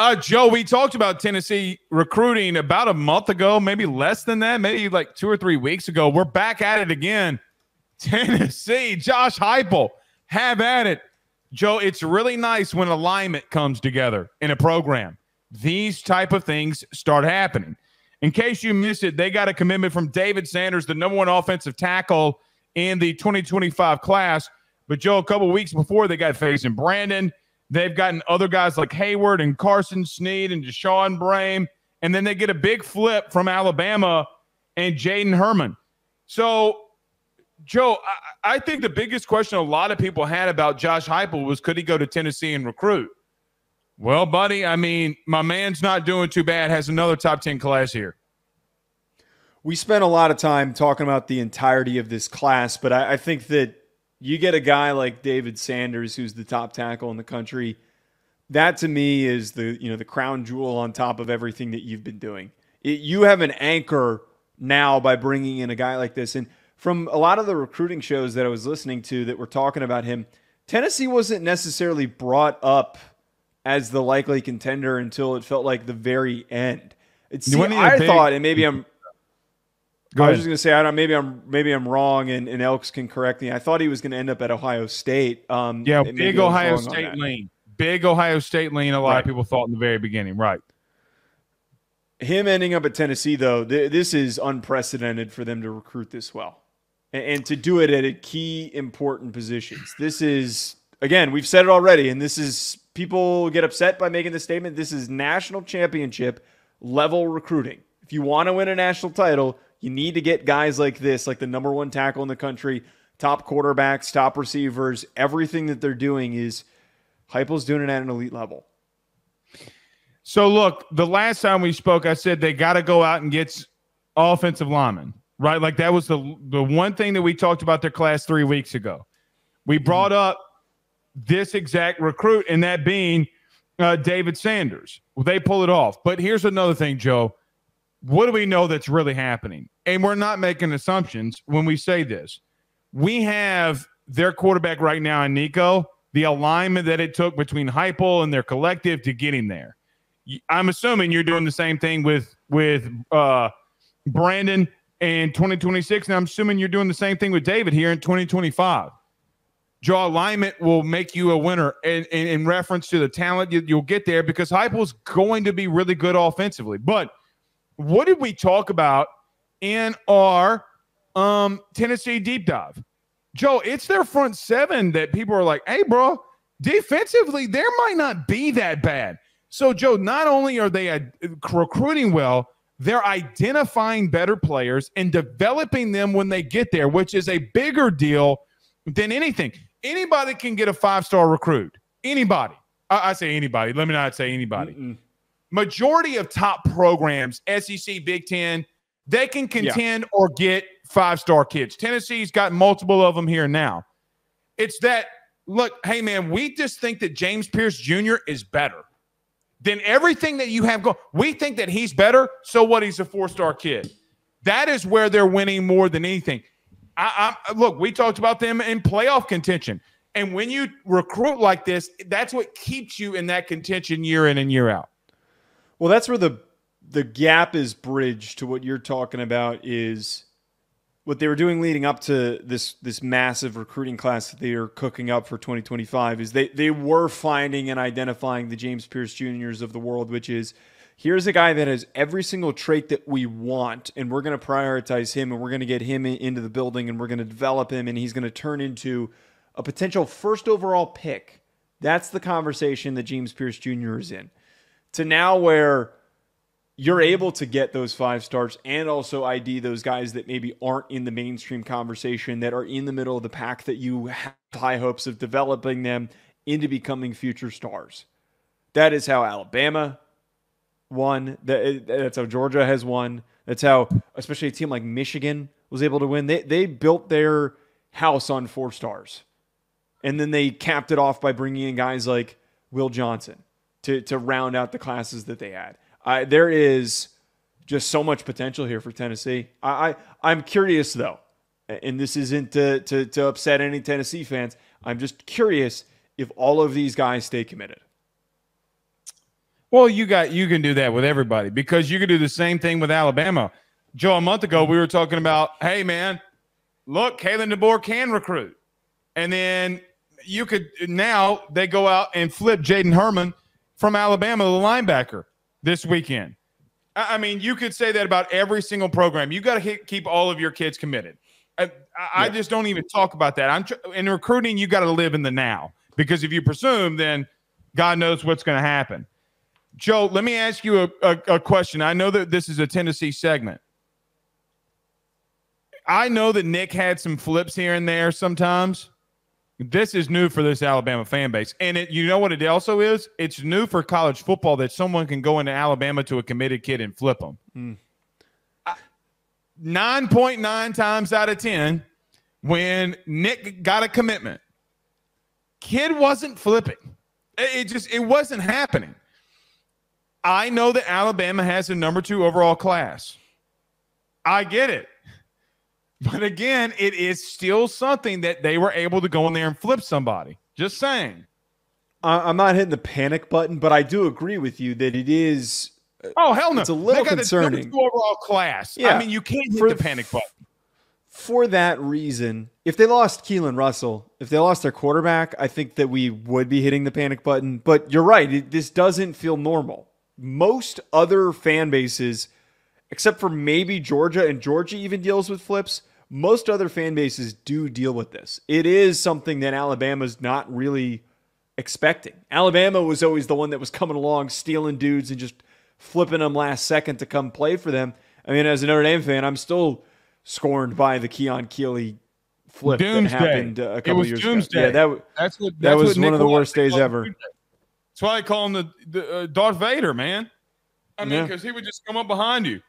Uh, Joe, we talked about Tennessee recruiting about a month ago, maybe less than that, maybe like two or three weeks ago. We're back at it again. Tennessee, Josh Heupel, have at it. Joe, it's really nice when alignment comes together in a program. These type of things start happening. In case you missed it, they got a commitment from David Sanders, the number one offensive tackle in the 2025 class. But Joe, a couple weeks before, they got Faizon Brandon. They've gotten other guys like Hayward and Carson Sneed and DaSaahn Brame. And then they get a big flip from Alabama and Jaden Herman. So, Joe, I, I, think the biggest question a lot of people had about Josh Heupel was could he go to Tennessee and recruit? Well, buddy, I mean, my man's not doing too bad, has another top 10 class here. We spent a lot of time talking about the entirety of this class, but I, I think that you get a guy like David Sanders, who's the top tackle in the country. That to me is the you know the crown jewel on top of everything that you've been doing. It, you have an anchor now by bringing in a guy like this. And from a lot of the recruiting shows that I was listening to that were talking about him, Tennessee wasn't necessarily brought up as the likely contender until it felt like the very end. It's I big, thought, and maybe I'm Go I was just going to say, I don't. Maybe I'm maybe I'm wrong, and, and Elks can correct me. I thought he was going to end up at Ohio State. Um, yeah, big Ohio State lean, big Ohio State lean. A lot right. of people thought in the very beginning, right? Him ending up at Tennessee, though, th- this is unprecedented for them to recruit this well, and, and to do it at a key important positions. This is again, we've said it already, and this is people get upset by making the statement. This is national championship level recruiting. If you want to win a national title you need to get guys like this, like the number one tackle in the country, top quarterbacks, top receivers. Everything that they're doing is Heupel's doing it at an elite level. So look, the last time we spoke, I said they got to go out and get offensive linemen, right? Like that was the the one thing that we talked about their class three weeks ago. We mm-hmm. brought up this exact recruit, and that being uh, David Sanders. Well, they pull it off. But here's another thing, Joe what do we know that's really happening? And we're not making assumptions when we say this. We have their quarterback right now in Nico, the alignment that it took between Heupel and their collective to getting there. I'm assuming you're doing the same thing with with uh, Brandon in 2026, and I'm assuming you're doing the same thing with David here in 2025. Draw alignment will make you a winner in, in, in reference to the talent you, will get there because Heupel's going to be really good offensively, but what did we talk about in our um, Tennessee deep dive? Joe, it's their front seven that people are like, hey, bro, defensively, there might not be that bad. So, Joe, not only are they uh, recruiting well, they're identifying better players and developing them when they get there, which is a bigger deal than anything. Anybody can get a five star recruit. Anybody. I, I, say anybody. Let me not say anybody. Mm-mm majority of top programs, SEC, Big Ten, they can contend yeah. or get five star kids. Tennessee's got multiple of them here now. It's that, look, hey, man, we just think that James Pierce Jr. is better than everything that you have going. We think that he's better. So what? He's a four star kid. That is where they're winning more than anything. I, I, look, we talked about them in playoff contention. And when you recruit like this, that's what keeps you in that contention year in and year out. Well, that's where the the gap is bridged to what you're talking about is what they were doing leading up to this this massive recruiting class that they are cooking up for 2025 is they they were finding and identifying the James Pierce Juniors of the world, which is here's a guy that has every single trait that we want, and we're going to prioritize him, and we're going to get him into the building, and we're going to develop him, and he's going to turn into a potential first overall pick. That's the conversation that James Pierce Jr. is in to now where you're able to get those five stars and also ID those guys that maybe aren't in the mainstream conversation, that are in the middle of the pack, that you have high hopes of developing them into becoming future stars. That is how Alabama won. Eh, that's how Georgia has won. That's how, especially a team like Michigan was able to win. They, they built their house on four stars. And then they capped it off by bringing in guys like Will Johnson to to round out the classes that they had. There is just so much potential here for Tennessee. I, I am curious though, and this isn't to, to to upset any Tennessee fans. I'm just curious if all of these guys stay committed. Well, you got you can do that with everybody because you can do the same thing with Alabama. Joe, a month ago we were talking about, hey man, look, Kalen DeBoer can recruit, and then you could now they go out and flip Jaden Herman from Alabama, the linebacker, this weekend. I mean, you could say that about every single program. You got to keep all of your kids committed. I, I yeah. just don't even talk about that. I'm tr- in recruiting. You got to live in the now because if you presume, then God knows what's going to happen. Joe, let me ask you a, a, a question. I know that this is a Tennessee segment. I know that Nick had some flips here and there sometimes. This is new for this Alabama fan base. And it, you know what it also is? It's new for college football that someone can go into Alabama to a committed kid and flip them. Mm. 9.9 times out of 10, when Nick got a commitment, kid wasn't flipping. It just it wasn't happening. I know that Alabama has a number two overall class. I get it. But again, it is still something that they were able to go in there and flip somebody. Just saying. I'm not hitting the panic button, but I do agree with you that it is. Uh, oh hell no! It's a little they got concerning. A overall class. Yeah. I mean, you can't hit for, the panic button. For that reason, if they lost Keelan Russell, if they lost their quarterback, I think that we would be hitting the panic button. But you're right; it, this doesn't feel normal. Most other fan bases, except for maybe Georgia, and Georgia even deals with flips most other fan bases do deal with this. It is something that Alabama's not really expecting. Alabama was always the one that was coming along, stealing dudes and just flipping them last second to come play for them. I mean, as a Notre Dame fan, I'm still scorned by the Keon Keeley flip doomsday. that happened a couple years doomsday. ago. Yeah, that, that's what that's that was what one of the worst days ever. That's why I call him the, the uh, Darth Vader, man. I mean, because yeah. he would just come up behind you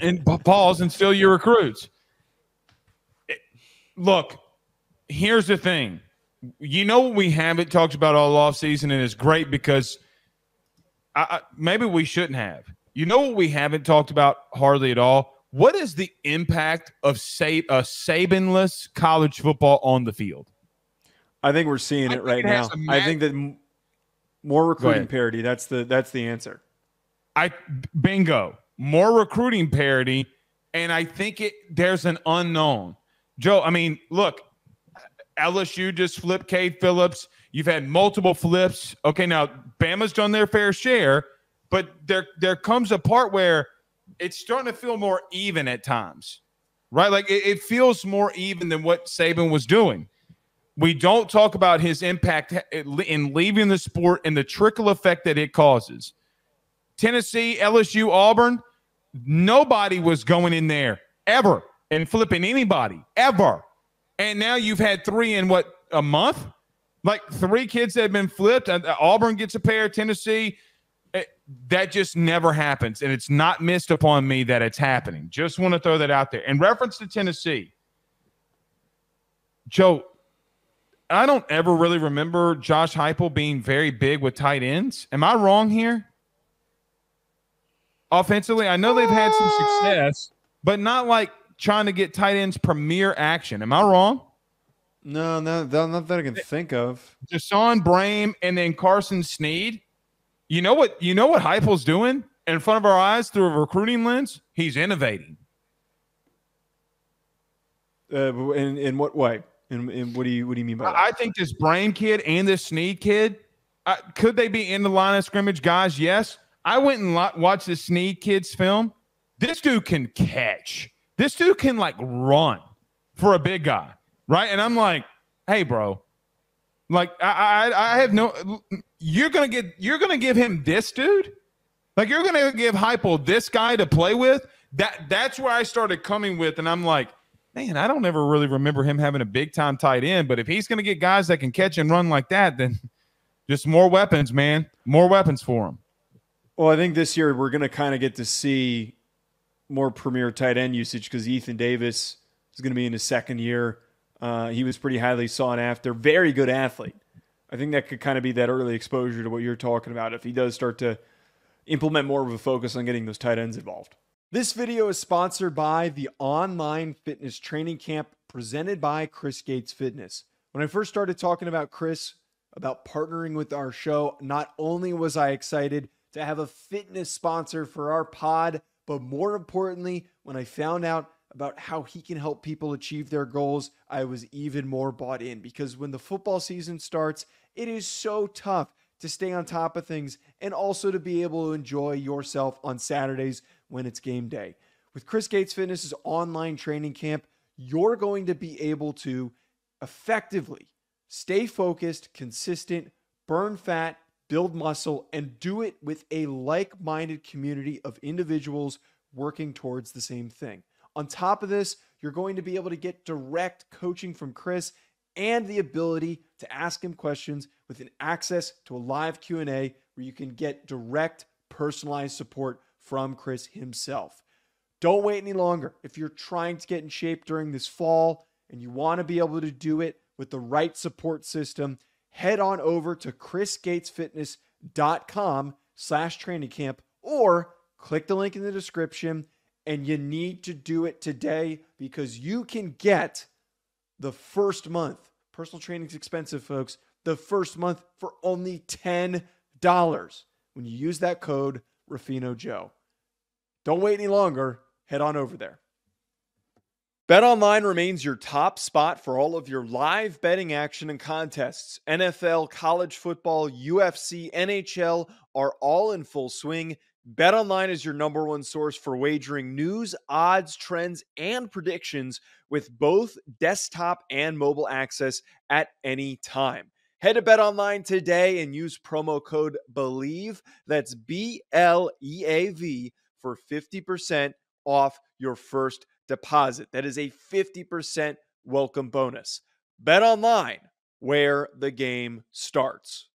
and pause and steal your recruits. look, here's the thing. You know what we haven't talked about all off season, and it's great because I, I, maybe we shouldn't have. You know what we haven't talked about hardly at all? What is the impact of say a uh, Sabanless college football on the field? I think we're seeing it right it now. I think that more recruiting parity. That's the that's the answer. I bingo more recruiting parity, and I think it there's an unknown. Joe, I mean, look, LSU just flipped Cade Phillips. You've had multiple flips. Okay, now Bama's done their fair share, but there there comes a part where it's starting to feel more even at times, right? Like it, it feels more even than what Saban was doing. We don't talk about his impact in leaving the sport and the trickle effect that it causes. Tennessee, LSU, Auburn, nobody was going in there ever and flipping anybody ever. And now you've had three in what a month? Like three kids that have been flipped. Auburn gets a pair, Tennessee. It, eh, that just never happens. And it's not missed upon me that it's happening. Just want to throw that out there. In reference to Tennessee, Joe, I don't ever really remember Josh Heupel being very big with tight ends. Am I wrong here? Offensively. I know they've had some success, but not like trying to get tight ends premier action. Am I wrong? No, no, not that I can think of. Jason Brame and then Carson Sneed. You know what? You know what Heupel's doing in front of our eyes through a recruiting lens. He's innovating. Uh, in in what way? In, in what do you what do you mean by that? I think this Brame kid and this Sneed kid. Uh, could they be in the line of scrimmage guys? Yes. I went and watched the Sneed Kids film. This dude can catch. This dude can like run for a big guy, right? And I'm like, hey, bro, like I, I, I have no. You're gonna get. You're gonna give him this dude. Like you're gonna give Heupel this guy to play with. That that's where I started coming with, and I'm like, man, I don't ever really remember him having a big time tight end. But if he's gonna get guys that can catch and run like that, then just more weapons, man. More weapons for him. Well, I think this year we're going to kind of get to see more premier tight end usage because Ethan Davis is going to be in his second year. Uh, he was pretty highly sought after, very good athlete. I think that could kind of be that early exposure to what you're talking about if he does start to implement more of a focus on getting those tight ends involved. This video is sponsored by the online fitness training camp presented by Chris Gates Fitness. When I first started talking about Chris about partnering with our show. Not only was I excited to have a fitness sponsor for our pod, but more importantly, when I found out about how he can help people achieve their goals, I was even more bought in because when the football season starts, it is so tough to stay on top of things and also to be able to enjoy yourself on Saturdays when it's game day. With Chris Gates Fitness's online training camp, you're going to be able to effectively stay focused, consistent, burn fat, build muscle, and do it with a like minded community of individuals working towards the same thing. On top of this, you're going to be able to get direct coaching from Chris and the ability to ask him questions with an access to a live Q&A where you can get direct personalized support from Chris himself. Don't wait any longer. If you're trying to get in shape during this fall and you want to be able to do it with the right support system, head on over to chrisgatesfitness.com slash training camp or click the link in the description and you need to do it today because you can get the first month. Personal training is expensive, folks. The first month for only $10 when you use that code Ruffino Joe. Don't wait any longer head on over there. BetOnline remains your top spot for all of your live betting action and contests. NFL, college football, UFC, NHL are all in full swing. BetOnline is your number one source for wagering news, odds, trends, and predictions with both desktop and mobile access at any time. Head to BetOnline today and use promo code BLEAV. That's B L E A V for 50% off your first deposit. That is a 50% welcome bonus. Bet online where the game starts.